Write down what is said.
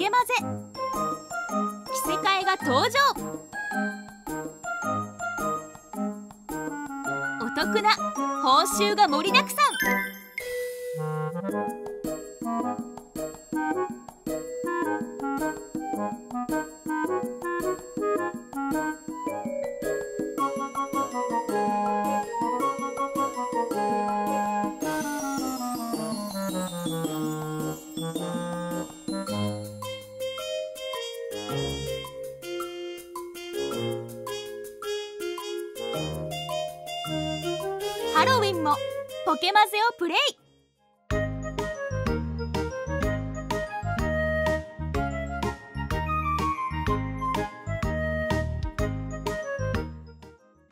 ケマゼ着せ替えが登場。お得な報酬が盛りだくさん。ハロウィンもポケマゼをプレイ。